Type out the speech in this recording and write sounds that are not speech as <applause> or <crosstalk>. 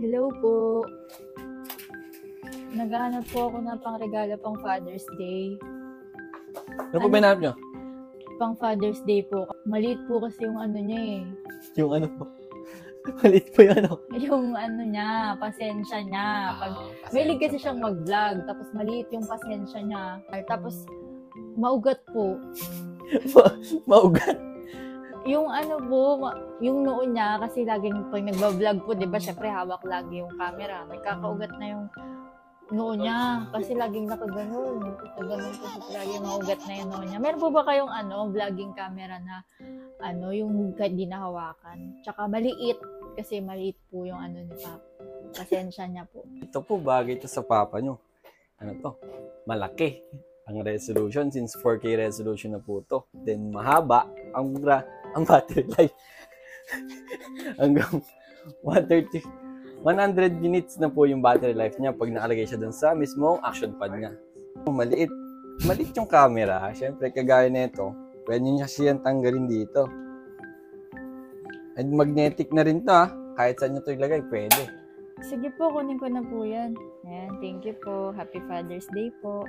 Hello po. Naghahanap po ako ng pangregalo pang Father's Day. Ano po ba hinanap nyo? Pang Father's Day po. Maliit po kasi yung ano niya eh. Yung ano po? <laughs> Malit po yung ano. Yung ano niya, pasensya niya. Pag, Ah, Mahilig kasi siyang mag-vlog, tapos maliit yung pasensya niya. Tapos, maugat po. <laughs> Maugat. Yung ano po, yung noo niya, kasi laging pag nagbablog po, di ba, syempre hawak lagi yung camera. Nagkakaugat na yung noo niya, kasi laging nakaganon. Nakaganon po siya, lagi maugat na yung noo niya. Meron po ba kayong ano, vlogging camera na, ano, yung kahit di nahawakan? Tsaka maliit, kasi maliit po yung ano ni Papa. Pasensya niya po. Ito po, bagay ito sa papa nyo. Ano to? Malaki. Ang resolution, since 4K resolution na po to. Then, mahaba. Ang mura, ang battery life. <laughs> Hanggang 130, 100 minutes na po yung battery life niya pag nakalagay siya dun sa mismong action pad niya. Maliit. Maliit yung camera. Siyempre, kagaya nito, pwede niya siyang tanggalin dito. And magnetic na rin to ha. Kahit saan nyo to ilagay, pwede. Sige po, kunin ko na po yan. Ayan, thank you po. Happy Father's Day po.